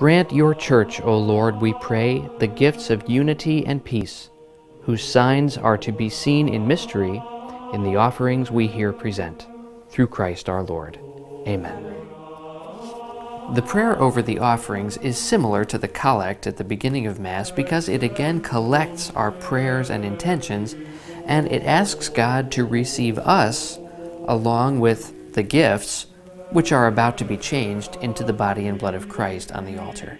Grant your church, O Lord, we pray, the gifts of unity and peace, whose signs are to be seen in mystery in the offerings we here present. Through Christ our Lord. Amen. The prayer over the offerings is similar to the collect at the beginning of Mass because it again collects our prayers and intentions and it asks God to receive us along with the gifts which are about to be changed into the body and blood of Christ on the altar.